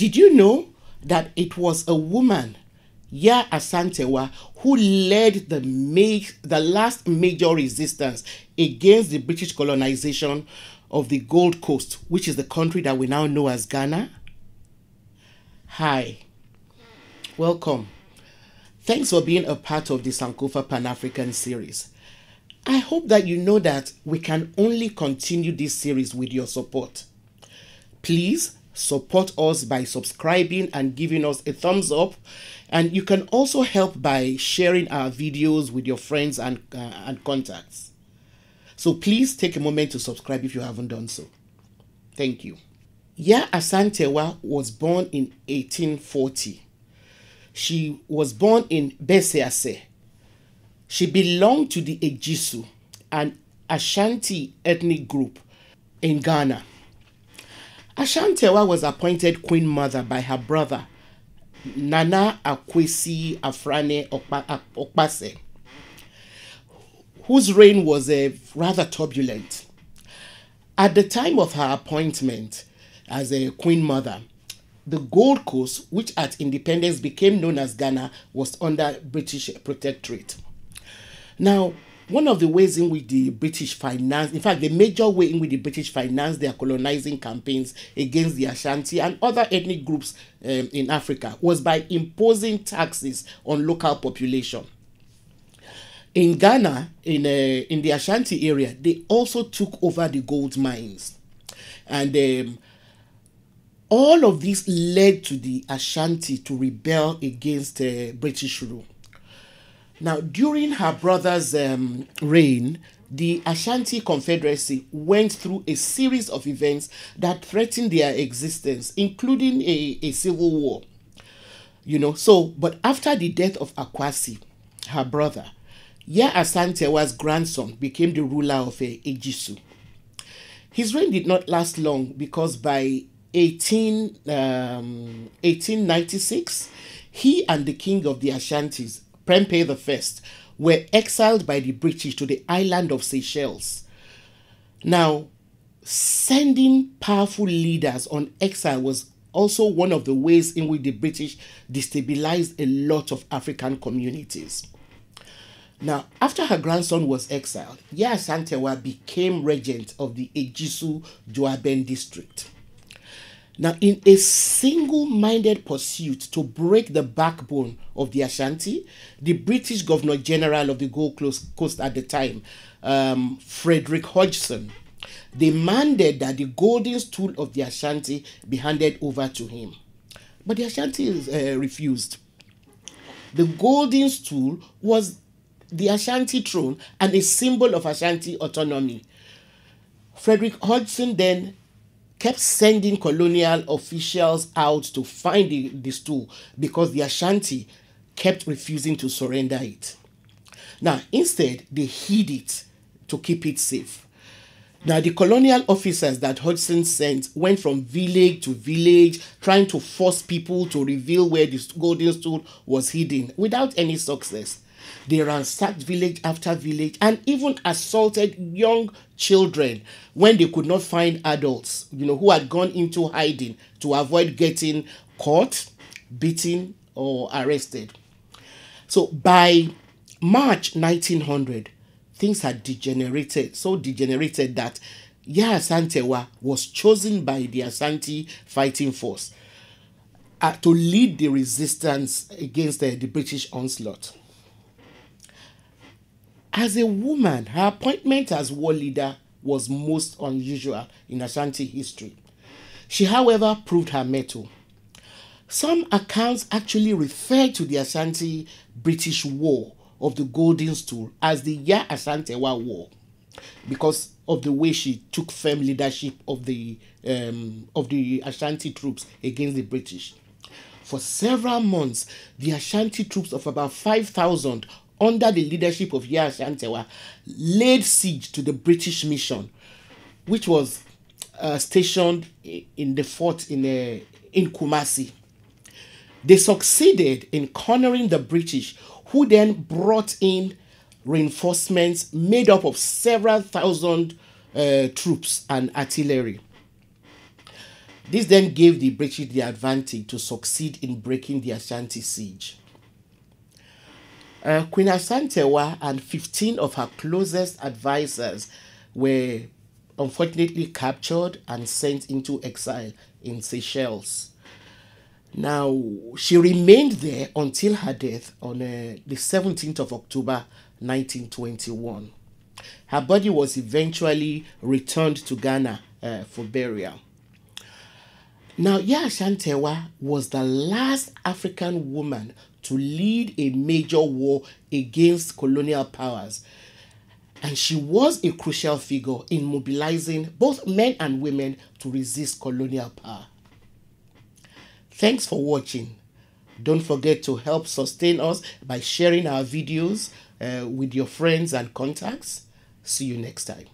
Did you know that it was a woman, Yaa Asantewa, who led the, the last major resistance against the British colonization of the Gold Coast, which is the country that we now know as Ghana? Hi, welcome. Thanks for being a part of the Sankofa Pan African series. I hope that you know that we can only continue this series with your support. Please support us by subscribing and giving us a thumbs up. And you can also help by sharing our videos with your friends and, uh, and contacts. So please take a moment to subscribe if you haven't done so. Thank you. Yaa Asantewa was born in 1840. She was born in Besiase. She belonged to the Ejisu, an Ashanti ethnic group in Ghana. Ashantewa was appointed queen mother by her brother, Nana Akwasi Afrane Okpase, whose reign was uh, rather turbulent. At the time of her appointment as a queen mother, the Gold Coast, which at independence became known as Ghana, was under British protectorate. Now, one of the ways in which the British finance, in fact, the major way in which the British finance their colonizing campaigns against the Ashanti and other ethnic groups um, in Africa was by imposing taxes on local population. In Ghana, in, uh, in the Ashanti area, they also took over the gold mines. And um, all of this led to the Ashanti to rebel against uh, British rule. Now, during her brother's um, reign, the Ashanti Confederacy went through a series of events that threatened their existence, including a, a civil war. You know, so, but after the death of Akwasi, her brother, Yaa Asantewa's grandson became the ruler of uh, Ejisu. His reign did not last long because by 18, um, 1896, he and the king of the Ashantis Prempeh I, were exiled by the British to the island of Seychelles. Now, sending powerful leaders on exile was also one of the ways in which the British destabilized a lot of African communities. Now, after her grandson was exiled, Yaa Asantewa became regent of the Ejisu Juaben district. Now, in a single minded pursuit to break the backbone of the Ashanti, the British Governor General of the Gold Coast at the time, um, Frederick Hodgson, demanded that the golden stool of the Ashanti be handed over to him. But the Ashanti uh, refused. The golden stool was the Ashanti throne and a symbol of Ashanti autonomy. Frederick Hodgson then kept sending colonial officials out to find the, the stool because the Ashanti kept refusing to surrender it. Now, instead, they hid it to keep it safe. Now, the colonial officers that Hodgson sent went from village to village trying to force people to reveal where the golden stool was hidden without any success. They ransacked village after village and even assaulted young children when they could not find adults, you know, who had gone into hiding to avoid getting caught, beaten, or arrested. So by March 1900, things had degenerated, so degenerated that Yaa Asantewa was chosen by the Asante fighting force uh, to lead the resistance against uh, the British onslaught. As a woman, her appointment as war leader was most unusual in Ashanti history. She, however, proved her mettle. Some accounts actually refer to the Ashanti British War of the Golden Stool as the Yaa Asantewa War because of the way she took firm leadership of the um, of the Ashanti troops against the British. For several months, the Ashanti troops of about 5,000 under the leadership of Yaa Asantewa laid siege to the British mission, which was uh, stationed in the fort in, uh, in Kumasi. They succeeded in cornering the British, who then brought in reinforcements made up of several thousand uh, troops and artillery. This then gave the British the advantage to succeed in breaking the Ashanti siege. Uh, Queen Asantewaa and 15 of her closest advisors were unfortunately captured and sent into exile in Seychelles. Now, she remained there until her death on uh, the 17th of October 1921. Her body was eventually returned to Ghana uh, for burial. Now, Yaa Asantewaa was the last African woman to lead a major war against colonial powers. And she was a crucial figure in mobilizing both men and women to resist colonial power. Thanks for watching. Don't forget to help sustain us by sharing our videos uh, with your friends and contacts. See you next time.